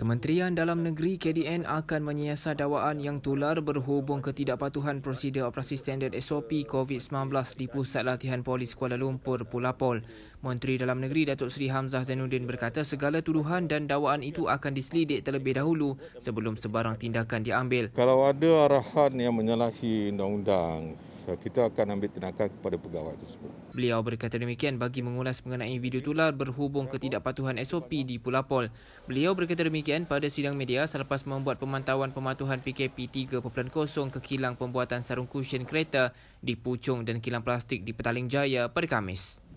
Kementerian Dalam Negeri KDN akan menyiasat dakwaan yang tular berhubung ketidakpatuhan prosedur operasi standard SOP COVID-19 di Pusat Latihan Polis Kuala Lumpur, Pulapol. Menteri Dalam Negeri Datuk Seri Hamzah Zainuddin berkata segala tuduhan dan dakwaan itu akan diselidik terlebih dahulu sebelum sebarang tindakan diambil. Kalau ada arahan yang menyalahi undang-undang, kita akan ambil tindakan kepada pegawai tersebut. Beliau berkata demikian bagi mengulas mengenai video tular berhubung ketidakpatuhan SOP di Pulapol. Beliau berkata demikian pada sidang media selepas membuat pemantauan pematuhan PKP 3.0 ke kilang pembuatan sarung kusyen kereta di Puchong dan kilang plastik di Petaling Jaya pada Khamis.